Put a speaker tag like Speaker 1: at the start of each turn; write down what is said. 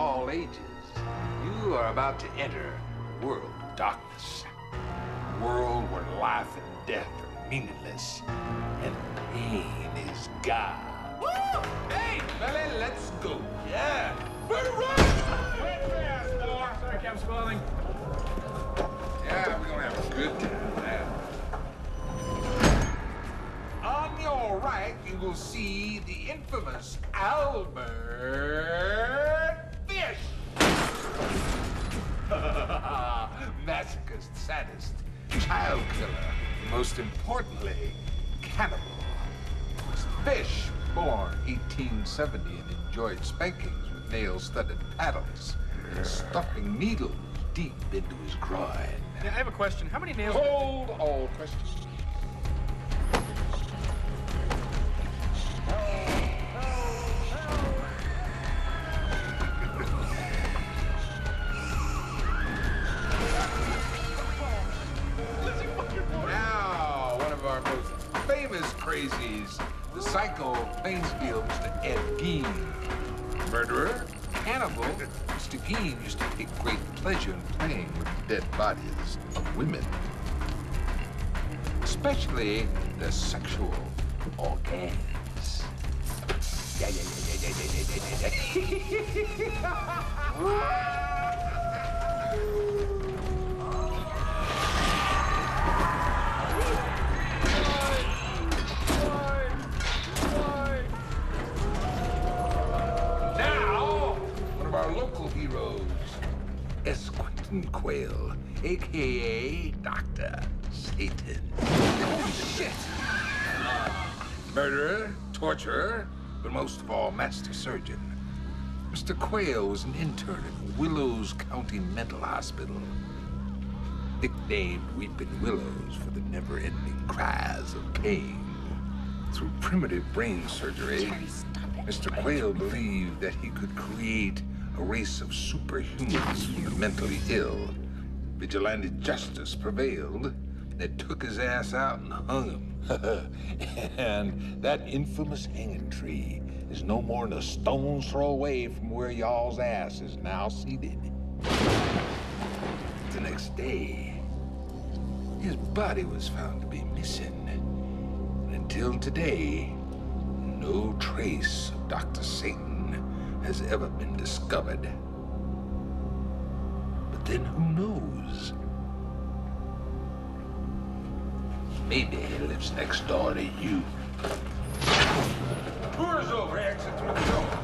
Speaker 1: all ages. You are about to enter a world of darkness. A world where life and death are meaningless and pain is God. Woo! Hey, fella, let's go. Yeah. We're right.
Speaker 2: Wait fast, Thor. Sorry, Captain Spaulding.
Speaker 1: Yeah, we're gonna have a good time now. On your right, you will see the infamous Albert Fish. Masochist, sadist, child killer, most importantly, cannibal. Fish, born 1870 and enjoyed spankings with nail-studded paddles, and stuffing needles deep into his groin.
Speaker 2: Yeah, I have a question. How many nails?
Speaker 1: Hold all questions. Our most famous crazies, the psycho Plainfield, Mr. Ed Gein. Murderer, cannibal, Mr. Gein used to take great pleasure in playing with the dead bodies of women. Especially the sexual organs. Yeah, yeah, yeah, yeah, yeah, yeah, yeah, yeah, heroes, S. Quentin Quayle, aka Dr. Satan. Holy shit! Murderer, torturer, but most of all, master surgeon. Mr. Quayle was an intern at Willows County Mental Hospital. Nicknamed Weeping Willows for the never-ending cries of pain. Through primitive brain surgery, Mr. Quayle believed that he could create a race of superhumans from the mentally ill. Vigilante justice prevailed. They took his ass out and hung him. and that infamous hanging tree is no more than a stone's throw away from where y'all's ass is now seated. The next day, his body was found to be missing. And until today, no trace of Dr. Satan has ever been discovered. But then who knows? Maybe he lives next door to you. Tour's over, exit through the